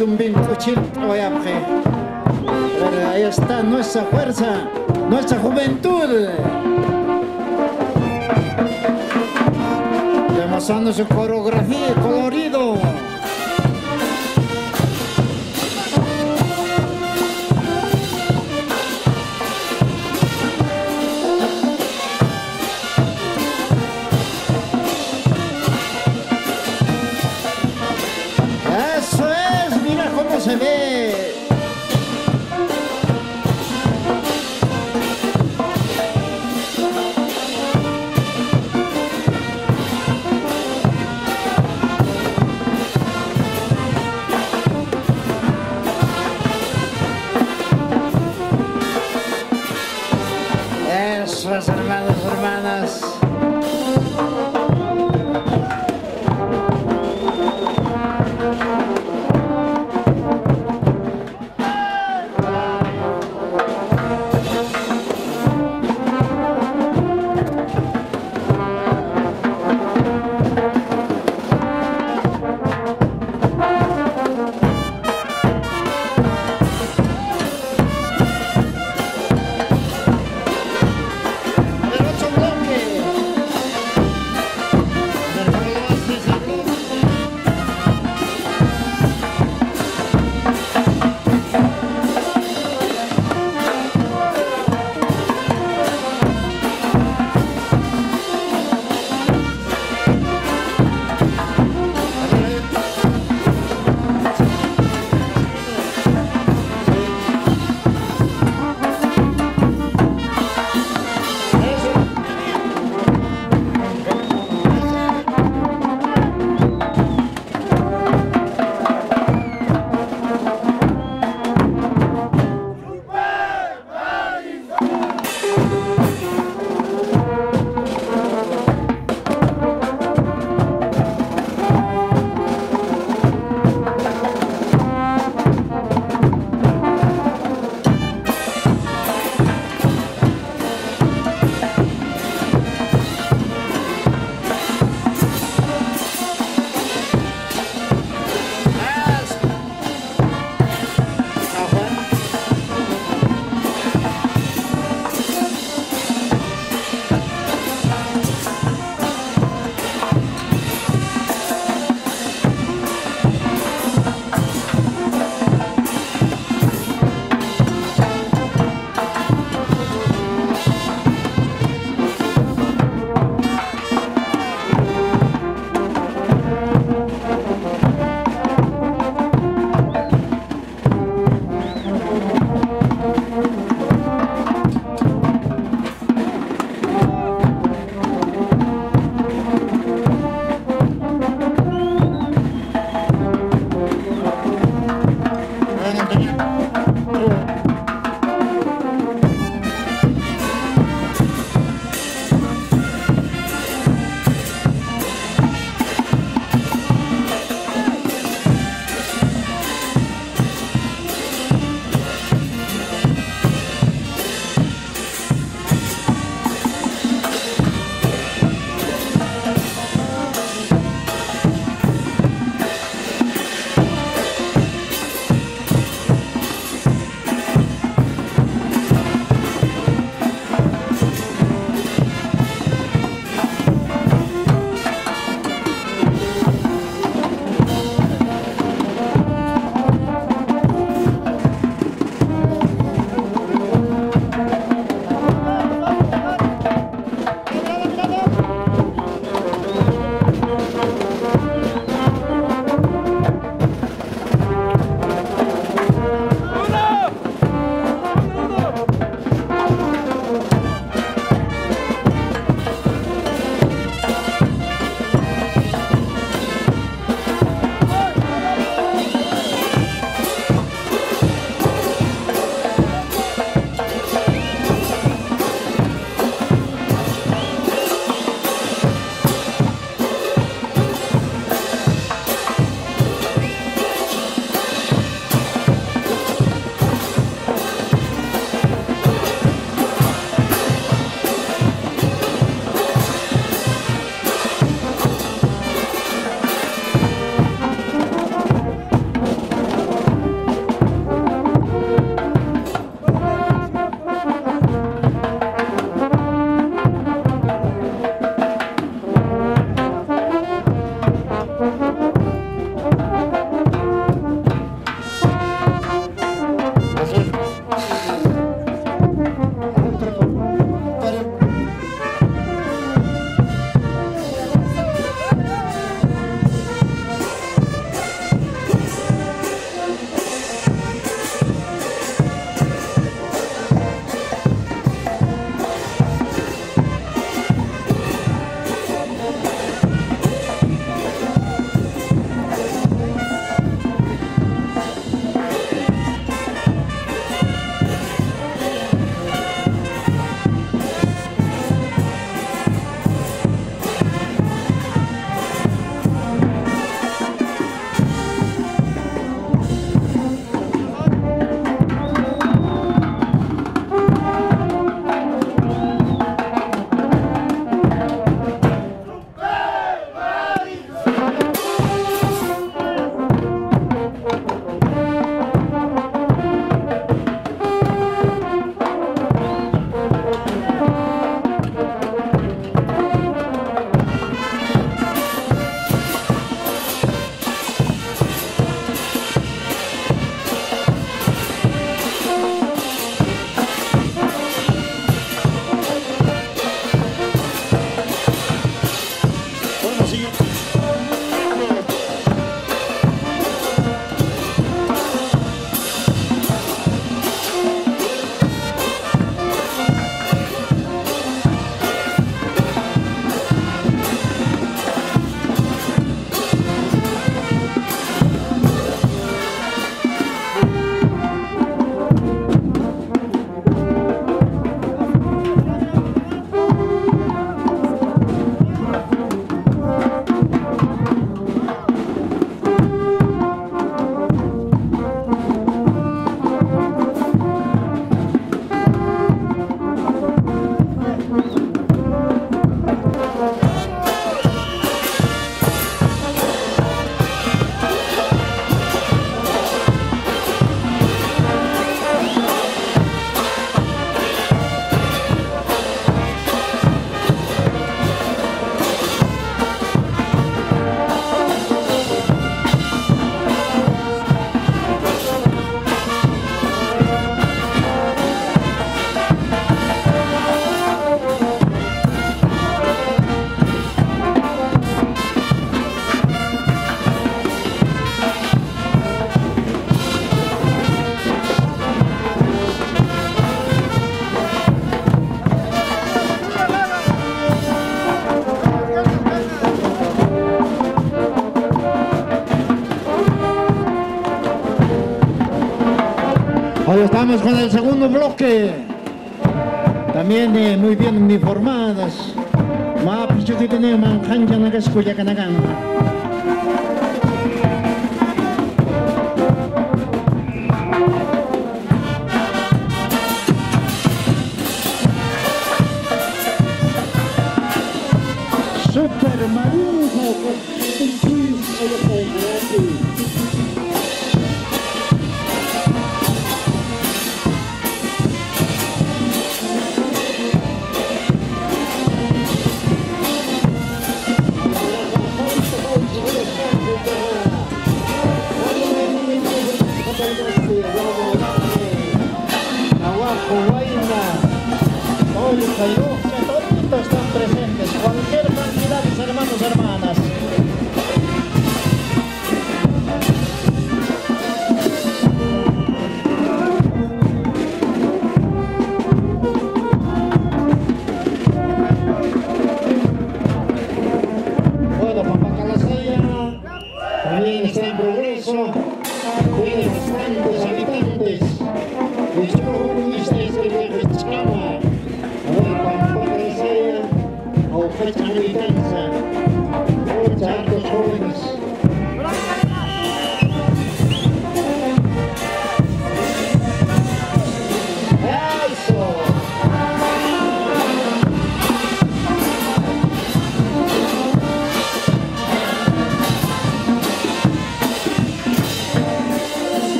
un vincuchil, Pero ahí está nuestra fuerza, nuestra juventud. Demostrando su coreografía colorido. estamos con el segundo bloque. También eh, muy bien informadas. Más que tenemos, Super Marujo, 40歳のちょっとした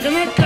que me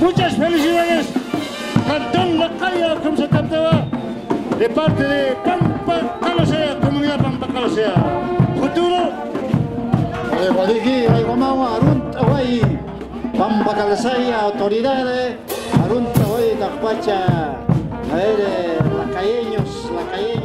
muchas felicidades. Cantón La calle como se cantaba, de parte de Pampa Calosea, Comunidad Pampa Calosea. Futuro. Guamagua, Arunta, Pampa Calosea, autoridades, Arunta, Guay, a ver, eh, lacayeños, lacayeños.